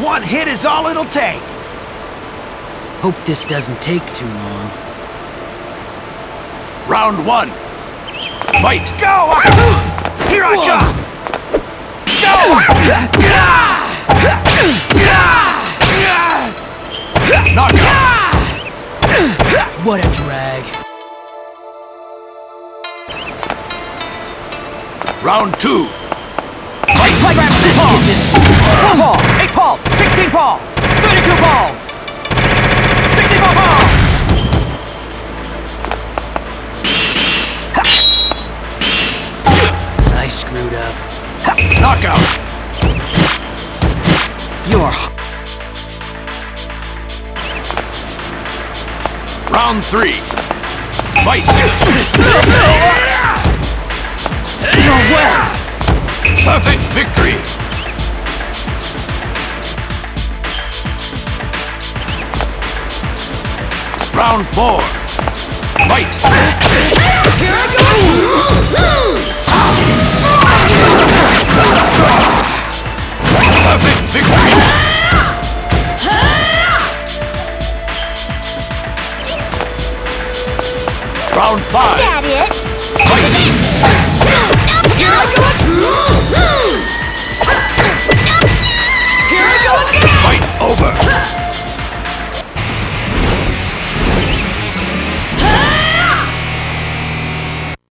One hit is all it'll take. Hope this doesn't take too long. Round one. Fight! Go! Here I come! Go! Knockout! What a drag. Round two. Eight Trigrams, Let's get this 15 palms, 32 palms, 64 palms. I screwed up. Knockout. You're. Round three. Fight. No way. Perfect victory. Round four. Fight! Here I go! Perfect victory! Round five. That it?